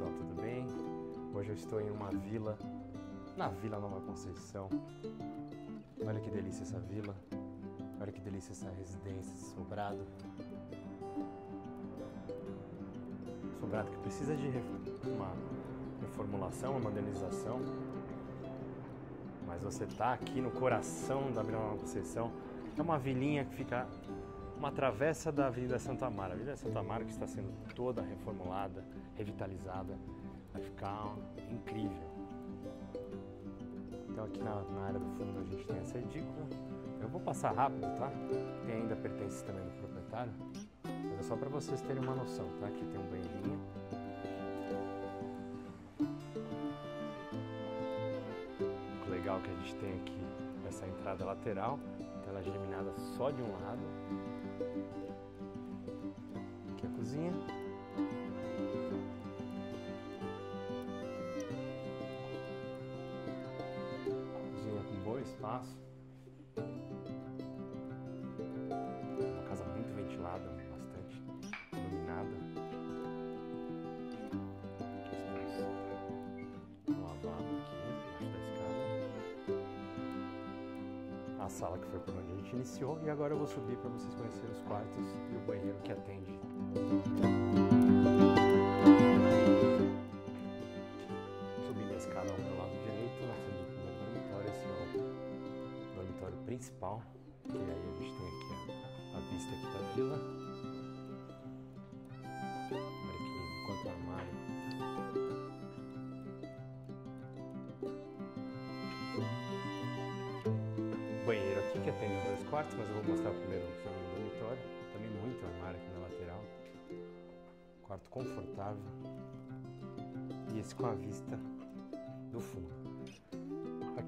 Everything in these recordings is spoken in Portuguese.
Pessoal, tudo bem? Hoje eu estou em uma vila, na Vila Nova Conceição. Olha que delícia essa vila, olha que delícia essa residência, esse sobrado. Sobrado que precisa de uma reformulação, uma modernização. Mas você está aqui no coração da Vila Nova Conceição. É uma vilinha que fica uma travessa da Avenida Santa Amara. A Avenida Santa Amara que está sendo toda reformulada, revitalizada, vai ficar incrível. Então aqui na, na, área do fundo a gente tem essa edícula. Eu vou passar rápido, tá? Tem ainda pertences também do proprietário, mas é só para vocês terem uma noção, tá? Aqui tem um banheirinho. O legal que a gente tem aqui essa entrada lateral, tela geminada só de um lado, Uma casa muito ventilada, bastante iluminada. Um lavabo aqui embaixo da escada. A sala que foi por onde a gente iniciou e agora eu vou subir para vocês conhecerem os quartos e o banheiro que atende. Principal, e aí a gente tem aqui a, a vista aqui da vila. Olha que lindo, quanto armário. banheiro aqui que atende os dois quartos, mas eu vou mostrar primeiro o segundo dormitório. Também muito armário aqui na lateral. Quarto confortável. E esse com a vista do fundo.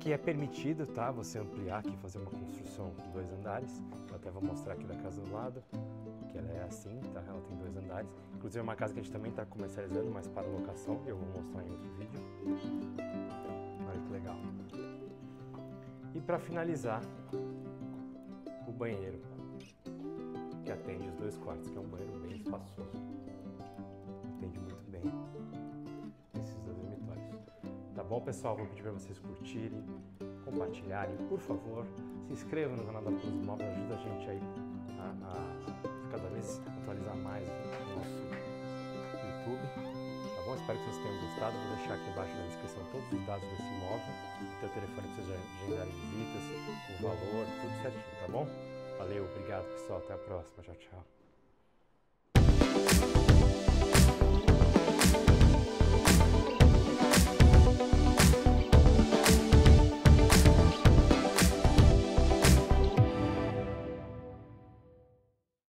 Aqui é permitido, tá? Você ampliar aqui, fazer uma construção com dois andares. Eu até vou mostrar aqui da casa do lado, que ela é assim, tá? Ela tem dois andares. Inclusive é uma casa que a gente também está comercializando, mas para locação, eu vou mostrar em outro vídeo. Olha que legal. E para finalizar, o banheiro, que atende os dois quartos, que é um banheiro bem espaçoso. Bom, pessoal? Vou pedir para vocês curtirem, compartilharem, por favor. Se inscrevam no canal da Plus Móvel, ajuda a gente aí a, a cada vez atualizar mais o nosso YouTube tá bom? Espero que vocês tenham gostado. Vou deixar aqui embaixo na descrição todos os dados desse imóvel, o teu telefone para vocês agendarem visitas, o valor, tudo certinho, tá bom? Valeu, obrigado pessoal, até a próxima, tchau, tchau.